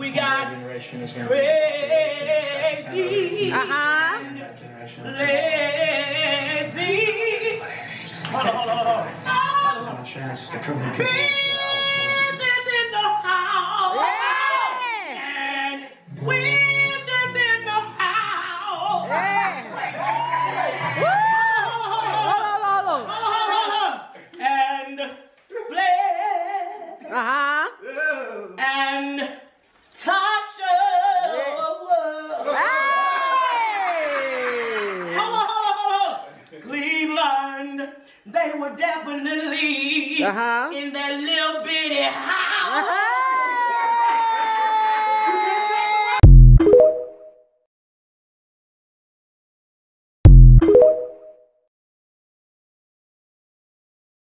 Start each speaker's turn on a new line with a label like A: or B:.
A: We got
B: my generation is going
A: Crazy.
C: Uh-huh.
A: Lazy. Hold on, hold on, hold on.
B: Not
C: Uh-huh.
A: and Tasha.
C: Hey.
A: Hold on, hold on, hold on. Cleveland, they were definitely
C: Uh-huh.
A: in that little bitty house.